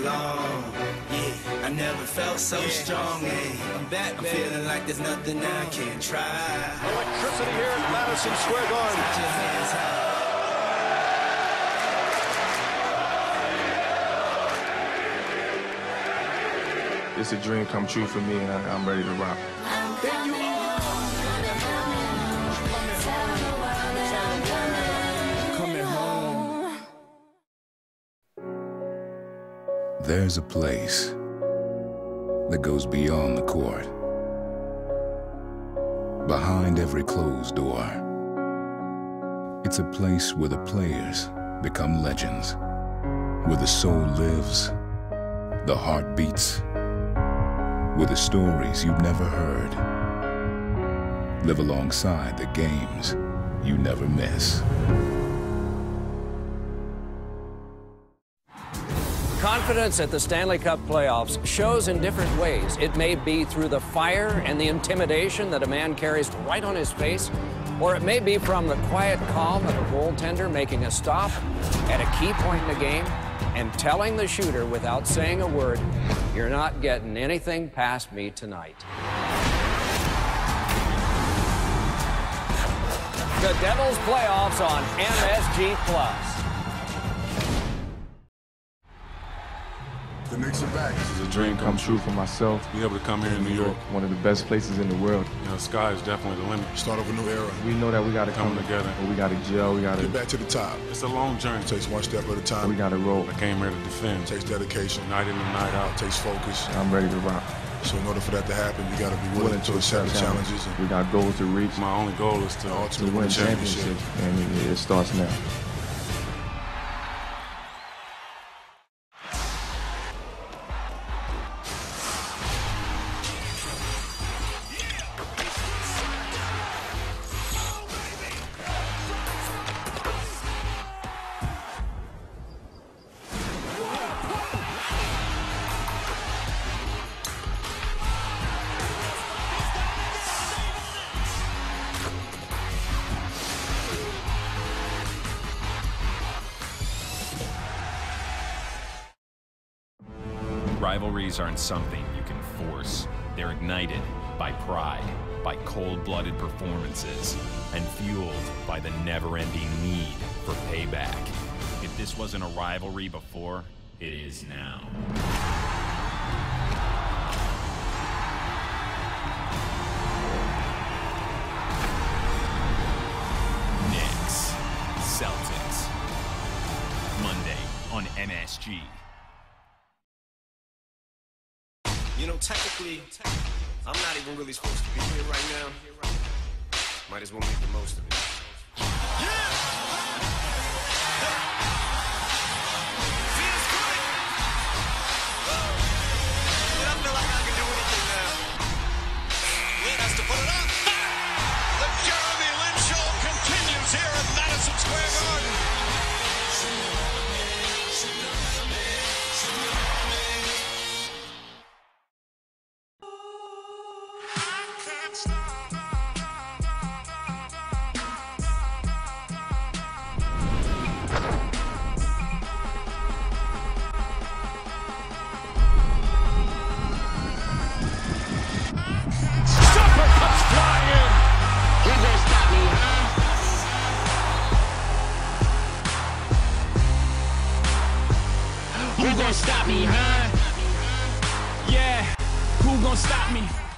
Belong. Yeah, I never felt so strong. Yeah, I'm back, I'm feeling like there's nothing I can't try. Electricity here at Madison Square Garden. Put your hands high. It's a dream come true for me, and I, I'm ready to rock. Coming There's a place that goes beyond the court, behind every closed door. It's a place where the players become legends, where the soul lives, the heart beats, where the stories you've never heard live alongside the games you never miss. Confidence at the Stanley Cup playoffs shows in different ways. It may be through the fire and the intimidation that a man carries right on his face, or it may be from the quiet calm of a goaltender making a stop at a key point in the game and telling the shooter without saying a word, You're not getting anything past me tonight. The Devils playoffs on MSG Plus. The Knicks are back. It's a dream come true for myself. Be able to come here in New York, One of the best places in the world. you know, the sky is definitely the limit. Start of a new era. We know that we got to come, Come together. We got to gel. We got to Get back to the top. It's a long journey. It takes one step at a time. We got to roll. I came here to defend. It takes dedication. Night in and night out. It takes focus. I'm ready to rock. So in order for that to happen, you got to be willing to accept the challenges We got goals to reach My only goal is to, to ultimately win win a championship. championships, and it, it starts now. Rivalries aren't something you can force. They're ignited by pride, by cold blooded performances, and fueled by the never ending need for payback. If this wasn't a rivalry before, it is now. Knicks, Celtics. Monday on MSG. You know, technically, I'm not even really supposed to be here right now. Might as well make the most of it. Stop me, huh? Yeah, who gonna stop me?